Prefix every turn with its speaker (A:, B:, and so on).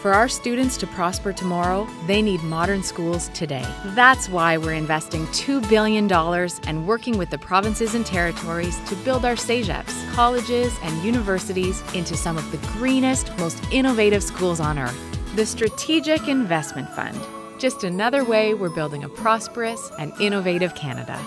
A: For our students to prosper tomorrow, they need modern schools today. That's why we're investing $2 billion and working with the provinces and territories to build our CEGEPs, colleges, and universities into some of the greenest, most innovative schools on earth. The Strategic Investment Fund. Just another way we're building a prosperous and innovative Canada.